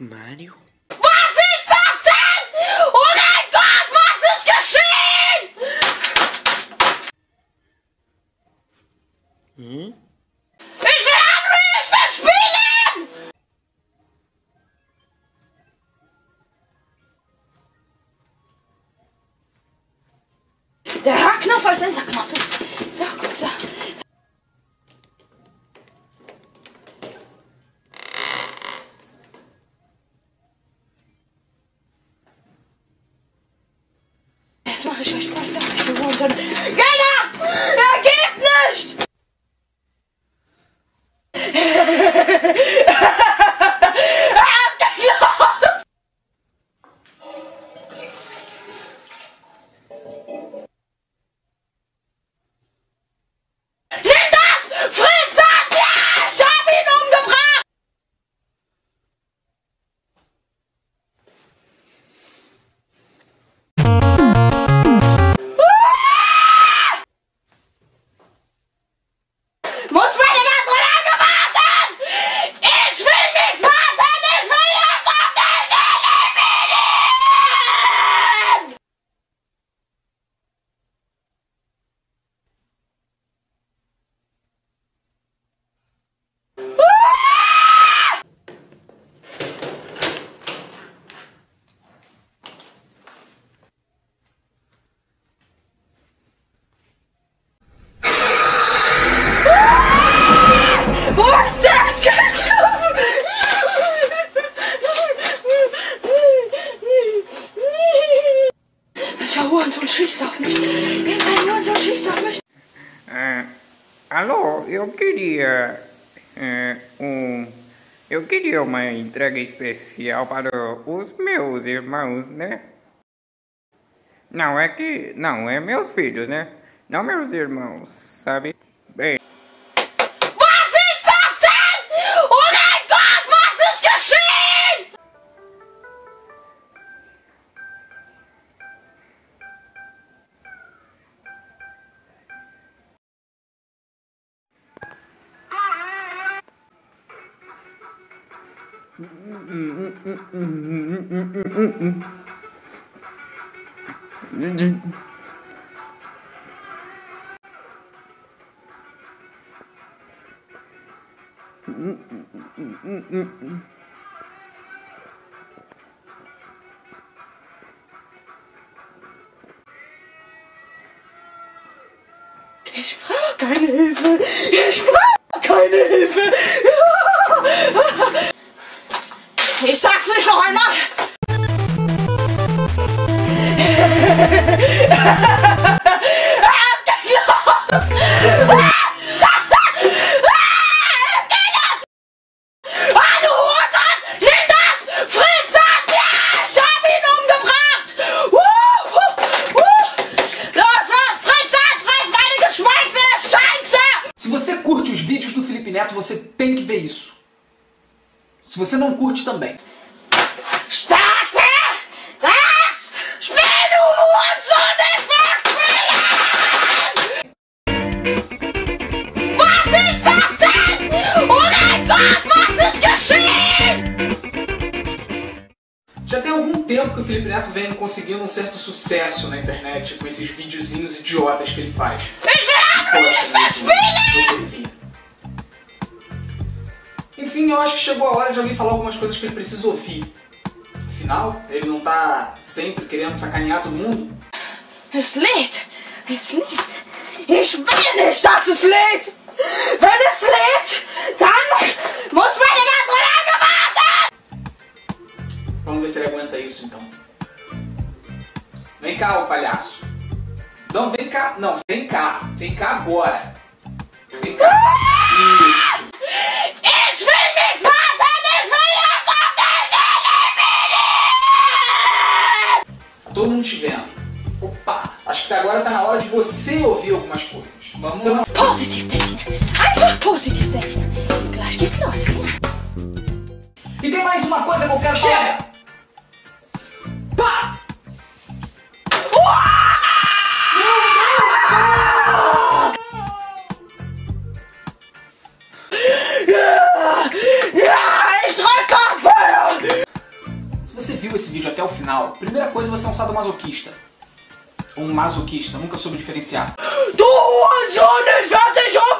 Mario? Was ist das denn? Oh mein Gott, was ist geschehen? Hm? Ich will Henry, ich will spielen! Der H-Knopf als Enterknopf ist sehr gut. So. arkadaşlar. Şu olacağını. Ya! Alô, eu queria é, um. Eu queria uma entrega especial para os meus irmãos, né? Não é que. Não, é meus filhos, né? Não meus irmãos, sabe? Bem. Ich brauche keine Hilfe. Ich brauche keine Hilfe. Geschweiße! Scheiße! Se você curte os vídeos do Felipe Neto, você tem que ver isso se você não curte também. Está Já tem algum tempo que o Felipe Neto vem conseguindo um certo sucesso na internet com esses videozinhos idiotas que ele faz. Poxa, enfim, eu acho que chegou a hora de alguém falar algumas coisas que ele precisa ouvir. Afinal, ele não tá sempre querendo sacanear todo mundo. Es lädt! Es lädt! Ich will nicht, dass es lädt! Wenn es lädt, dann muss so lange warten! Vamos ver se ele aguenta isso então. Vem cá, ô palhaço. Não, vem cá. Não, vem cá. Vem cá agora. Vem cá. Isso. Todo mundo te vendo. Opa, acho que agora tá na hora de você ouvir algumas coisas. Vamos lá. Positiv denken! Einfach positiv denken! Gleich geht's los, ja? E tem mais uma coisa que eu quero Chega! Pá! Primeira coisa você é um sadomasoquista. Um masoquista, nunca soube diferenciar. Ich werd dich umbringen!